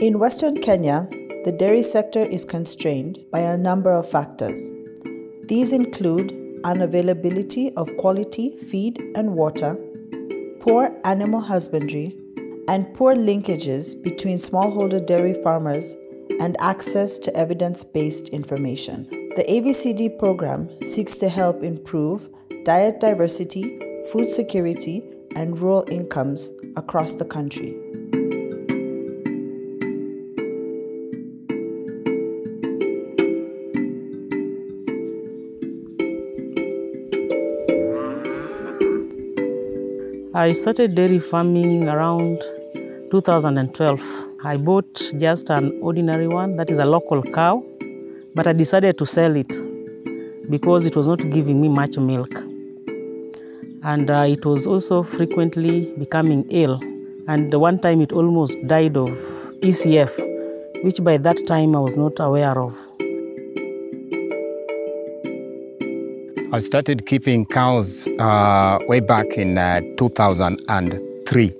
In Western Kenya, the dairy sector is constrained by a number of factors. These include unavailability of quality feed and water, poor animal husbandry, and poor linkages between smallholder dairy farmers and access to evidence based information. The AVCD program seeks to help improve diet diversity, food security, and rural incomes across the country. I started dairy farming around 2012. I bought just an ordinary one, that is a local cow, but I decided to sell it because it was not giving me much milk. And uh, it was also frequently becoming ill. And the one time it almost died of ECF, which by that time I was not aware of. I started keeping cows uh, way back in uh, 2003.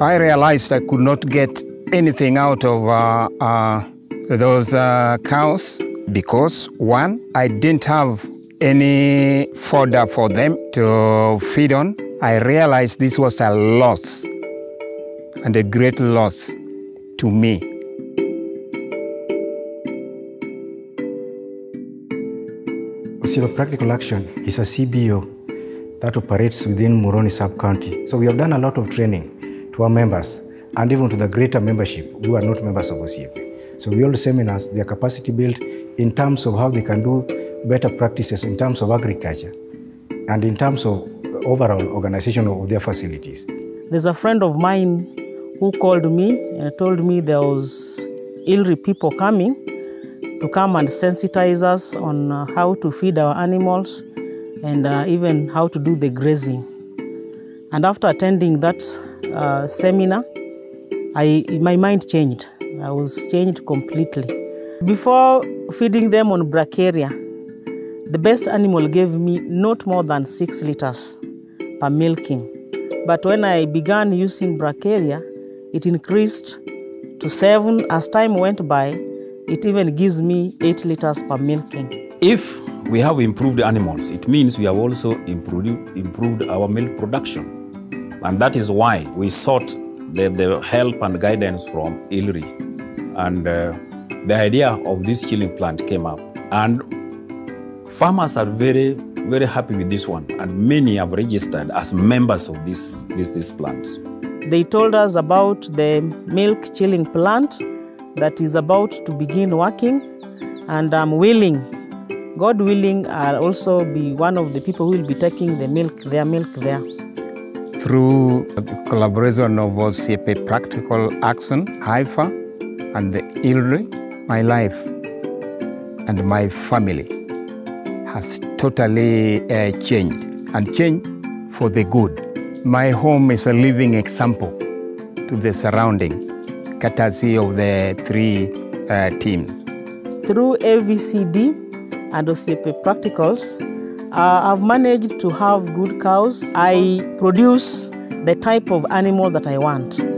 I realized I could not get anything out of uh, uh those uh, cows because, one, I didn't have any fodder for them to feed on. I realized this was a loss and a great loss to me. Osiepe Practical Action is a CBO that operates within Muhoroni sub-county. So we have done a lot of training to our members and even to the greater membership who are not members of Osiepe. So we hold seminars, their capacity built in terms of how they can do better practices in terms of agriculture and in terms of overall organization of their facilities. There's a friend of mine who called me and told me there was ILRI people coming to come and sensitize us on uh, how to feed our animals and uh, even how to do the grazing. And after attending that uh, seminar, I, my mind changed. I was changed completely. Before feeding them on brachiaria, the best animal gave me not more than six liters per milking. But when I began using brachiaria, it increased to seven. As time went by, it even gives me eight liters per milking. If we have improved animals, it means we have also improved, improved our milk production. And that is why we sought the, the help and guidance from ILRI. And uh, the idea of this chilling plant came up. And farmers are very, very happy with this one. And many have registered as members of this, this, this plant. They told us about the milk chilling plant that is about to begin working. And I'm willing, God willing, I'll also be one of the people who will be taking the milk, their milk there. Through the collaboration of Osiepe Practical Action, Heifer, and the ILRI, my life and my family has totally uh, changed and changed for the good. My home is a living example to the surrounding, courtesy of the three uh, teams. Through AVCD and OCP Practicals, uh, I've managed to have good cows. I produce the type of animal that I want.